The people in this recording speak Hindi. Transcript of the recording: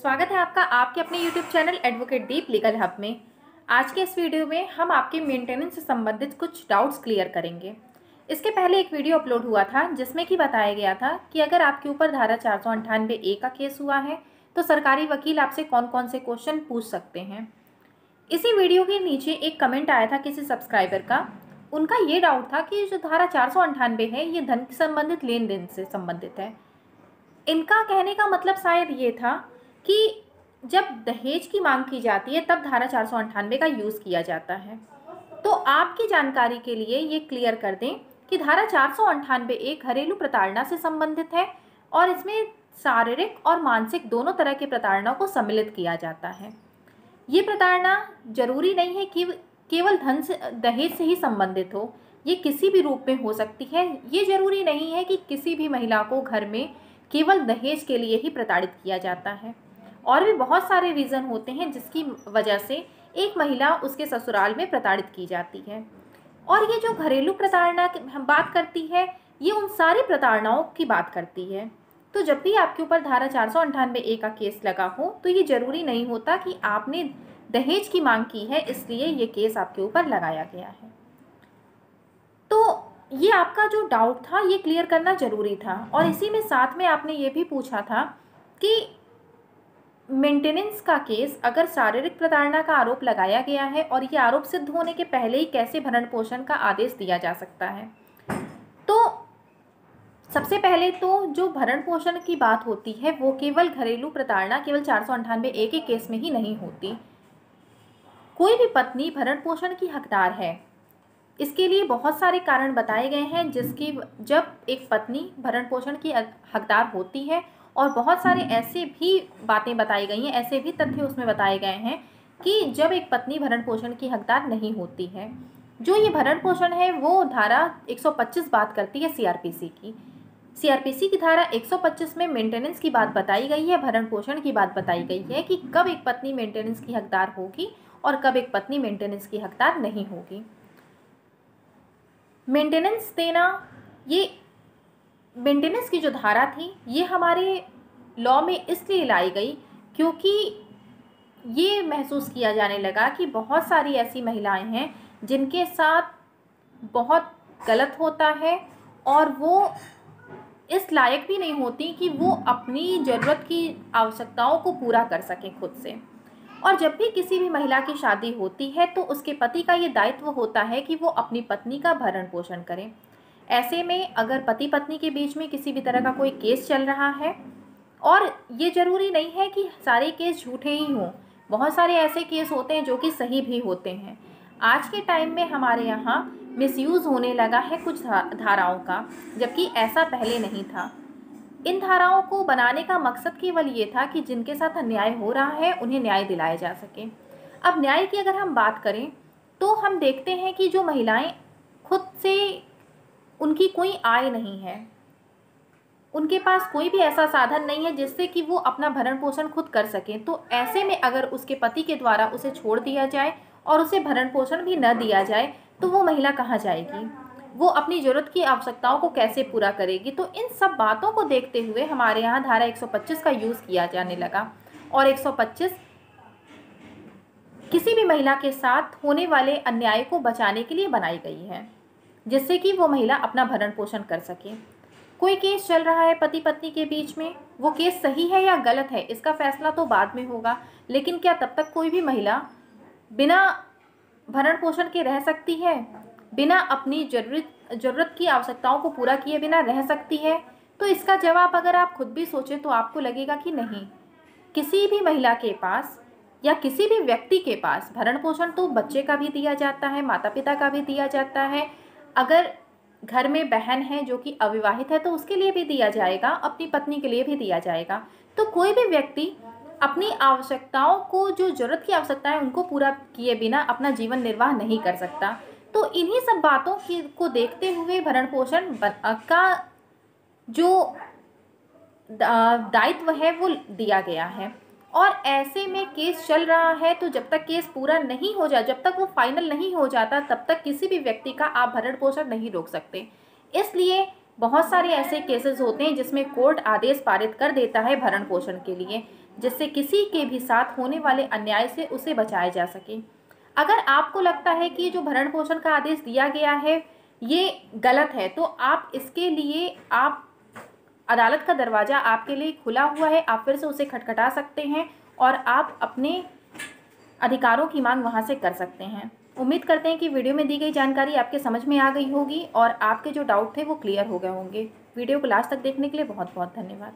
स्वागत है आपका आपके अपने YouTube channel advocate Deep legal hub में। आज के इस वीडियो में हम आपके मेंटेनेंस से संबंधित कुछ डाउट्स क्लियर करेंगे। इसके पहले एक वीडियो अपलोड हुआ था, जिसमें कि बताया गया था कि अगर आपके ऊपर धारा चार सौ अंठानवे ए का केस हुआ है तो सरकारी वकील आपसे कौन कौन से क्वेश्चन पूछ सकते हैं। इसी वीडियो के नीचे एक कमेंट आया था किसी सब्सक्राइबर का। उनका ये डाउट था कि जो धारा चार सौ अंठानवे है, ये धन संबंधित, लेन देन से संबंधित है। इनका कहने का मतलब शायद ये था कि जब दहेज की मांग की जाती है, तब धारा चार का यूज़ किया जाता है। तो आपकी जानकारी के लिए ये क्लियर कर दें कि धारा चार एक घरेलू प्रताड़ना से संबंधित है और इसमें शारीरिक और मानसिक दोनों तरह के प्रताड़ना को सम्मिलित किया जाता है। ये प्रताड़ना ज़रूरी नहीं है कि केवल धन से, दहेज से ही संबंधित हो। ये किसी भी रूप में हो सकती है। ये ज़रूरी नहीं है कि किसी भी महिला को घर में केवल दहेज के लिए ही प्रताड़ित किया जाता है। और भी बहुत सारे रीज़न होते हैं जिसकी वजह से एक महिला उसके ससुराल में प्रताड़ित की जाती है। और ये जो घरेलू प्रताड़ना हम बात करती है, ये उन सारी प्रताड़नाओं की बात करती है। तो जब भी आपके ऊपर धारा चार सौ अंठानवे ए का केस लगा हो तो ये ज़रूरी नहीं होता कि आपने दहेज की मांग की है, इसलिए ये केस आपके ऊपर लगाया गया है। तो ये आपका जो डाउट था, ये क्लियर करना ज़रूरी था। और इसी में साथ में आपने ये भी पूछा था कि मेंटेनेंस का केस अगर शारीरिक प्रताड़ना का आरोप लगाया गया है और ये आरोप सिद्ध होने के पहले ही कैसे भरण पोषण का आदेश दिया जा सकता है? तो सबसे पहले तो जो भरण पोषण की बात होती है, वो केवल घरेलू प्रताड़ना केवल चार सौ अंठानवे ए के केस में ही नहीं होती। कोई भी पत्नी भरण पोषण की हकदार है। इसके लिए बहुत सारे कारण बताए गए हैं, जिसकी जब एक पत्नी भरण पोषण की हकदार होती है और बहुत सारे ऐसे भी बातें बताई गई हैं ऐसे भी तथ्य उसमें बताए गए हैं कि जब एक पत्नी भरण पोषण की हकदार नहीं होती है जो ये भरण पोषण है वो धारा 125 बात करती है सीआरपीसी की। सीआरपीसी की धारा 125 में मेंटेनेंस की बात बताई गई है भरण पोषण की बात बताई गई है कि कब एक पत्नी मेंटेनेंस की हकदार होगी और कब एक पत्नी मेंटेनेंस की हकदार नहीं होगी। मेंटेनेंस देना ये मेंटेनेंस की जो धारा थी, ये हमारे लॉ में इसलिए लाई गई क्योंकि ये महसूस किया जाने लगा कि बहुत सारी ऐसी महिलाएँ हैं जिनके साथ बहुत गलत होता है और वो इस लायक भी नहीं होती कि वो अपनी ज़रूरत की आवश्यकताओं को पूरा कर सकें खुद से। और जब भी किसी भी महिला की शादी होती है तो उसके पति का ये दायित्व होता है कि वो अपनी पत्नी का भरण पोषण करें। ऐसे में अगर पति पत्नी के बीच में किसी भी तरह का कोई केस चल रहा है, और ये ज़रूरी नहीं है कि सारे केस झूठे ही हों, बहुत सारे ऐसे केस होते हैं जो कि सही भी होते हैं। आज के टाइम में हमारे यहाँ मिसयूज़ होने लगा है कुछ धाराओं का, जबकि ऐसा पहले नहीं था। इन धाराओं को बनाने का मकसद केवल ये था कि जिनके साथ अन्याय हो रहा है, उन्हें न्याय दिलाया जा सके। अब न्याय की अगर हम बात करें तो हम देखते हैं कि जो महिलाएँ खुद से उनकी कोई आय नहीं है। उनके पास कोई भी ऐसा साधन नहीं है जिससे कि वो अपना भरण पोषण खुद कर सकें। तो ऐसे में अगर उसके पति के द्वारा उसे छोड़ दिया जाए और उसे भरण पोषण भी न दिया जाए तो वो महिला कहाँ जाएगी? वो अपनी ज़रूरत की आवश्यकताओं को कैसे पूरा करेगी? तो इन सब बातों को देखते हुए हमारे यहाँ धारा 125 का यूज़ किया जाने लगा और 125 किसी भी महिला के साथ होने वाले अन्याय को बचाने के लिए बनाई गई है। जिससे कि वो महिला अपना भरण पोषण कर सके। कोई केस चल रहा है पति पत्नी के बीच में? वो केस सही है या गलत है? इसका फैसला तो बाद में होगा। लेकिन क्या तब तक कोई भी महिला बिना भरण पोषण के रह सकती है? बिना अपनी ज़रूरत, ज़रूरत की आवश्यकताओं को पूरा किए बिना रह सकती है? तो इसका जवाब अगर आप खुद भी सोचें तो आपको लगेगा कि नहीं। किसी भी महिला के पास या किसी भी व्यक्ति के पास भरण पोषण तो बच्चे का भी दिया जाता है माता पिता का भी दिया जाता है। अगर घर में बहन है जो कि अविवाहित है तो उसके लिए भी दिया जाएगा, अपनी पत्नी के लिए भी दिया जाएगा। तो कोई भी व्यक्ति अपनी आवश्यकताओं को, जो ज़रूरत की आवश्यकता है, उनको पूरा किए बिना अपना जीवन निर्वाह नहीं कर सकता। तो इन्हीं सब बातों की, को देखते हुए भरण पोषण का जो दायित्व है, वो दिया गया है। और ऐसे में केस चल रहा है तो जब तक केस पूरा नहीं हो जाए, जब तक वो फाइनल नहीं हो जाता, तब तक किसी भी व्यक्ति का आप भरण पोषण नहीं रोक सकते। इसलिए बहुत सारे ऐसे केसेस होते हैं, जिसमें कोर्ट आदेश पारित कर देता है भरण पोषण के लिए, जिससे किसी के भी साथ होने वाले अन्याय से उसे बचाया जा सके। अगर आपको लगता है कि जो भरण पोषण का आदेश दिया गया है, ये गलत है तो आप इसके लिए आप अदालत का दरवाज़ा आपके लिए खुला हुआ है, आप फिर से उसे खटखटा सकते हैं और आप अपने अधिकारों की मांग वहाँ से कर सकते हैं। उम्मीद करते हैं कि वीडियो में दी गई जानकारी आपके समझ में आ गई होगी और आपके जो डाउट थे वो क्लियर हो गए होंगे। वीडियो को लास्ट तक देखने के लिए बहुत बहुत धन्यवाद।